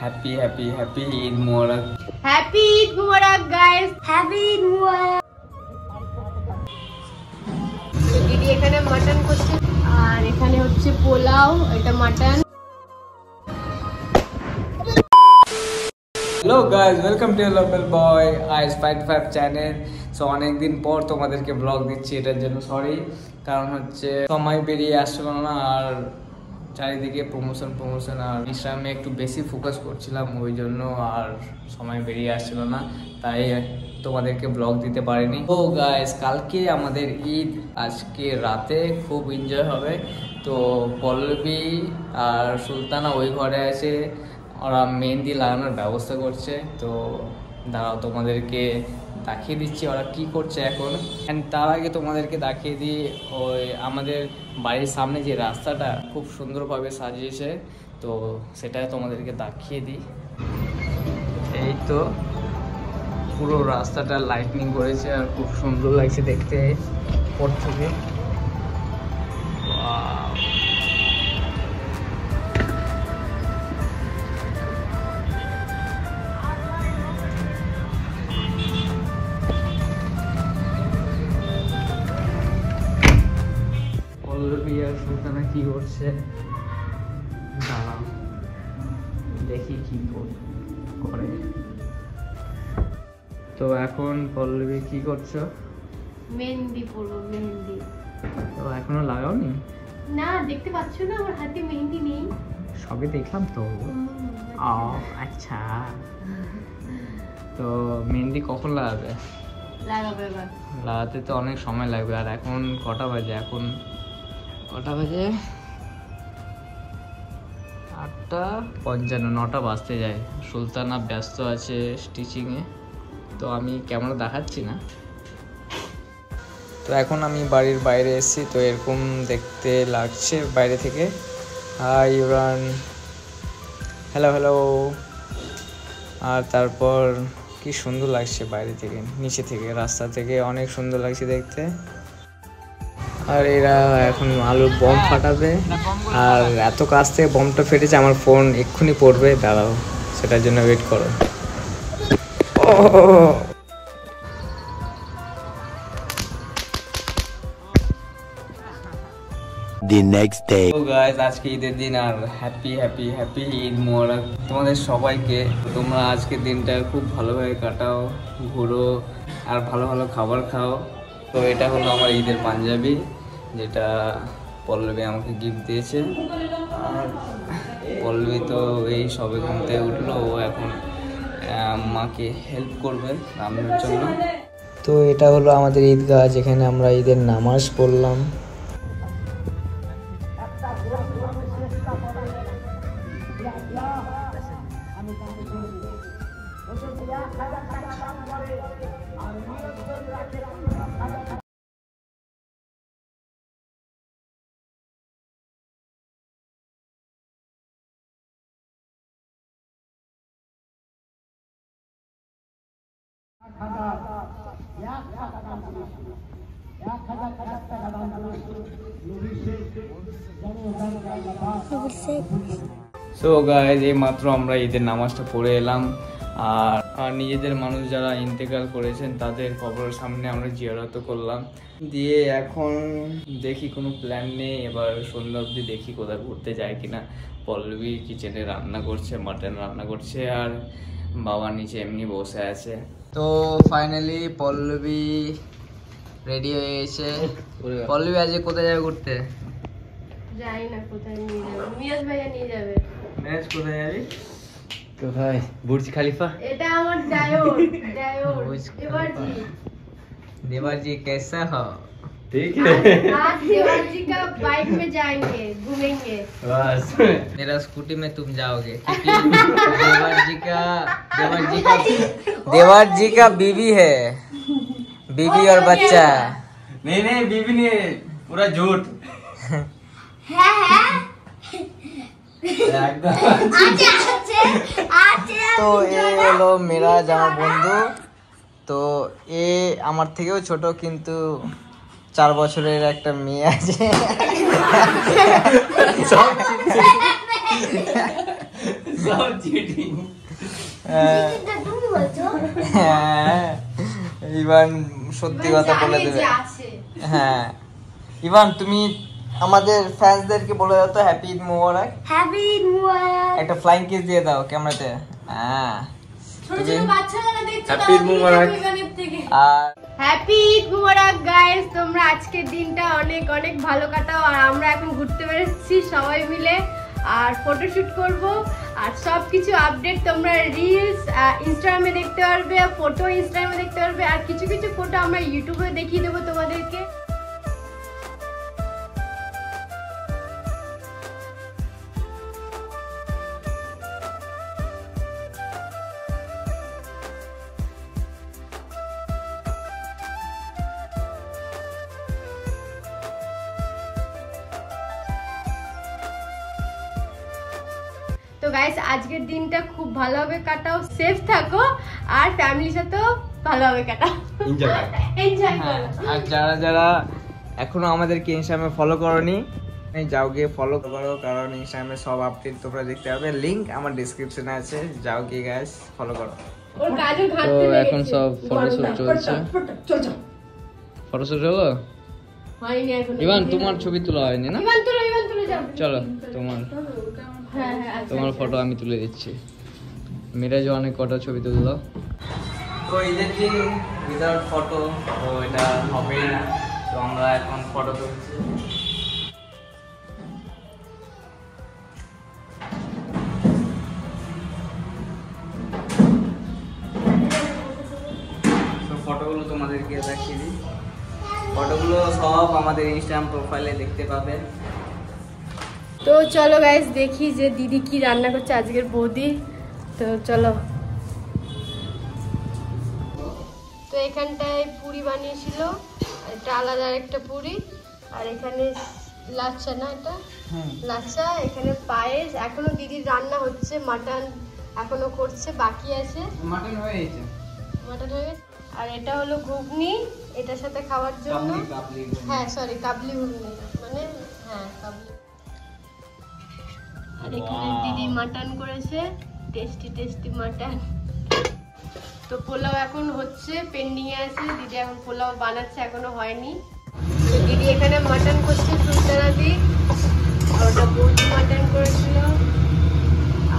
Happy happy happy Eid Mubarak happy Eid Mubarak guys happy Eid Mubarak দিদি এখানে mutton করছে। আর এখানে হচ্ছে পোলাও এটা mutton hello guys welcome to local boy ice five five channel so অনেকদিন পর তোমাদেরকে ব্লগ দিচ্ছি এটার জন্য সরি কারণ হচ্ছে সময় বেরিয়ে আসছিল না আর চারিদিকে প্রমোশন প্রমোশন আর ইনস্টাগ্রামে একটু বেশি ফোকাস করছিলাম, ওই জন্য আর সময় বেরিয়ে আসছিল না। তাই তোমাদেরকে ব্লগ দিতে পারিনি। ও গাইস কালকে আমাদের ঈদ। আজকে রাতে খুব এনজয় হবে। তো পল্লবী আর সুলতানা ওই ঘরে আছে। ওরা মেহেন্দি লাগানোর ব্যবস্থা করছে। তো দাঁড়াও, তোমাদেরকে দেখিয়ে দিচ্ছি ওরা কি করছে এখন। অ্যান্ড তার আগে তোমাদেরকে দেখিয়ে দিই, ওই আমাদের বাড়ির সামনে যে রাস্তাটা খুব সুন্দরভাবে সাজিয়েছে, তো সেটা তোমাদেরকে দেখিয়ে দিই। এই তো পুরো রাস্তাটা লাইটনিং করেছে আর খুব সুন্দর লাগছে দেখতে। পর থেকে পল্লবী আর সুলতানা কি করছে? দাঁড়াও দেখি কি কর- করে। তো এখন পল্লবী কি করছ? মেহেন্দি পরবো মেহেন্দি। তো এখনও লাগাওনি? না দেখতে পাচ্ছ না আমার হাতে মেহেন্দি নেই। সবে দেখলাম তো। ও আচ্ছা। তো মেহেন্দি কখন লাগাবে? লাগাবো লাগাতে তো অনেক সময় লাগবে আর এখন কটা বাজে? এখন কটা বাজে? আটটা। পঞ্চান্ন, নটা বাজতে যায়। সুলতানা ব্যস্ত আছে স্টিচিংয়ে তো আমি ক্যামেরা দেখাচ্ছি না। তো এখন আমি বাড়ির বাইরে এসেছি, তো এরকম দেখতে লাগছে বাইরে থেকে। হাই ইউরান হ্যালো হ্যালো আর তারপর কি সুন্দর লাগছে বাইরে থেকে, নিচে থেকে, রাস্তা থেকে, অনেক সুন্দর লাগছে দেখতে। আর এরা এখন আলুর বম ফাটাবে। আর এত কাছ থেকে বমটা ফেটেছে আমার ফোন এক্ষুনি পড়বে দাঁড়াও সেটার জন্য ওয়েট করো। ও the next তো গাইজ আজকে ঈদের দিন আর happy happy happy Eid Mubarak. তোমাদের সবাইকে তোমরা আজকে দিনটা খুব ভালোভাবে কাটাও ঘুরো আর ভালো ভালো খাবার খাও। তো এটা হলো আমার ঈদের পাঞ্জাবি। যেটা পল্লবী আমাকে গিফট দিয়েছে। আর পল্লবী তো এই সবে ঘুম থেকে উঠল, ও এখন মাকে হেল্প করবে রান্নার জন্য। তো এটা হলো আমাদের ঈদগাহ, যেখানে আমরা ঈদের নামাজ পড়লাম। সো গাইজ এই মাত্র আমরা ঈদের নামাজটা পড়ে এলাম। আর আর নিজেদের মানুষ যারা ইন্তেকাল করেছেন, তাদের কবরের সামনে আমরা জিয়ারত করলাম। দিয়ে এখন দেখি কোনো প্ল্যান নেই। এবার সন্ধ্যা অবধি দেখি কোথায় ঘুরতে যায় কিনা। পল্লবী কিচেনে রান্না করছে মাটন রান্না করছে, আর বাবা নিচে এমনি বসে আছে। তো ফাইনালি পল্লবী রেডি হয়ে গেছে। পল্লবী আজকে কোথায় যাবে ঘুরতে? যাই কোথায় কোথায় বুর্জ জি। কেসা হয় कैसा हो ঠিক आज देवर जी का बाइक में जाएंगे घूमेंगे বাস मेरा स्कूटी में तुम जाओगे क्योंकि देवर जी का देवर जी का देवर जी का बीवी है बीवी और बच्चा नहीं नहीं बीबी नहीं पूरा झूठ একদম তো এ হলো মেরাজ আমার বন্ধু তো এ আমার থেকেও ছোট কিন্তু চার বছরের একটা মেয়ে আছে। হ্যাঁ, হ্যাঁ ইভান সত্যি কথা বলে দেবে। হ্যাঁ। ইভান তুমি আমাদের ফ্যান্সদেরকে বলে দাও তো হ্যাপি ঈদ মোবারক হ্যাপি মুবারক একটা ফ্লাইং কিস দিয়ে দাও ক্যামেরাতে। হ্যাঁ। আর হ্যাপি ঈদ মুবারক গাইস তোমরা আজকের দিনটা অনেক অনেক ভালো কাটাও। আর আমরা এখন ঘুরতে বেরোচ্ছি সবাই মিলে। আর ফটোশুট করব। আর সব কিছু আপডেট তোমরা রিলস ইনস্টাগ্রামে দেখতে পারবে ফটো ইনস্টাগ্রামে দেখতে পারবে। আর কিছু কিছু ফটো আমরা ইউটিউবে দেখিয়ে দেবো তোমাদেরকে। গাইস আজকের দিনটা খুব ভালোভাবে কাটাও সেফ থাকো আর ফ্যামিলির সাথেও ভালোভাবে কাটাও। এনজয় হ্যাঁ, করো। আর যারা যারা এখনও আমাদেরকে ইনস্টাগ্রামে ফলো করনি যাও গিয়ে ফলো করো কারণ ইনস্টাগ্রামে সব আপডেট তোমরা দেখতে পাবে। লিংক আমার ডিসক্রিপশনে আছে। যাও গিয়ে গাইস ফলো করো। ওর কাজও তো এখন। সব ফটোশুট। চলছে। ফটোশুট হলো ইভান তোমার ছবি তোলা হয়নি না? ইভান তুলো ইভান তুলো যাও। চলো তোমার। তোমার আচ্ছা। ফটো আমি তুলে দিচ্ছি। মিরাজ অনেক কটা ছবি তুললো তো ঈদের দিন উইদাউট ফটো তো এটা হবেই না। তো আমরা এখন ফটো তুলছি। তো ফটোগুলো তোমাদেরকে দেখিয়ে দিই। ফটোগুলো সব আমাদের ইনস্টাগ্রাম প্রোফাইলে দেখতে পাবে। তো চলো গাইস দেখি যে দিদি কি রান্না করছে আজকের বৌদি। তো চলো। তো এখানটায় পুরি বানিয়েছিল এটা আলাদা একটা পুরি আর এখানে লাচ্ছা না এটা? লাচ্ছা এখানে পায়েস এখনও দিদির রান্না হচ্ছে মাটন এখনও করছে বাকি আছে। মাটন হয়ে গেছে। মাটন হয়ে গেছে। আর এটা হলো ঘুগনি এটার সাথে খাওয়ার জন্য। হ্যাঁ সরি কাবলি ঘুগনি। মানে হ্যাঁ কাবলি। এখানে দিদি মাটন করেছে টেস্টি টেস্টি মাটন। তো পোলাও এখন হচ্ছে পেন্ডিং এ আছে দিদি এখন পোলাও বানাচ্ছে এখনও হয়নি। তো দিদি এখানে মাটন করছে সুলতানা দি আর ওটা বৌদি মাটন করেছিল।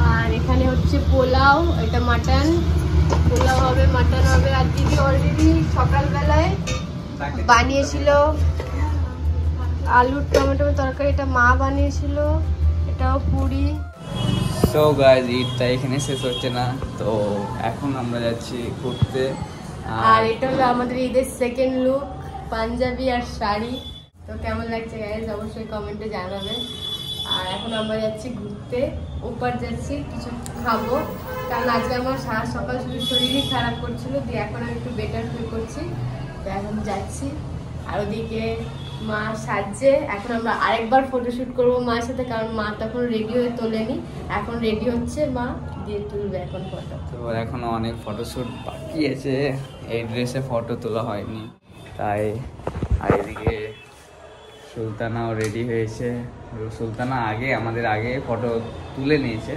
আর এখানে হচ্ছে পোলাও এটা মাটন। পোলাও হবে মাটন হবে। আর দিদি অলরেডি সকালবেলায় বানিয়েছিল। আলুর টমেটো তরকারিটা মা বানিয়েছিল। এটাও পুরি। সো গাইজ ঈদটা এখানে শেষ হচ্ছে না। তো এখন আমরা যাচ্ছি ঘুরতে। আর এটা হলো আমাদের ঈদের সেকেন্ড লুক পাঞ্জাবি আর শাড়ি। তো কেমন লাগছে গাইজ অবশ্যই কমেন্টে জানাবে আর এখন আমরা যাচ্ছি ঘুরতে। উপর যাচ্ছি কিছু খাব। কারণ আজকে আমার সারা সকাল শুধু শরীরই খারাপ করছিল দিয়ে এখন আমি একটু বেটার ফিল করছি। তো এখন যাচ্ছি। আর ওদিকে মা সাজছে এখন আমরা আরেকবার ফটোশুট করব মার সাথে, কারণ মা তখন রেডি হয়ে তোলেনি। এখন রেডি হচ্ছে মা দিয়ে এখন অনেক ফটোশ্যুট আছে। এই ড্রেসে ফটো তোলা হয়নি। তাই সুলতানাও রেডি হয়েছে। সুলতানা আগে, আমাদের আগে ফটো তুলে নিয়েছে।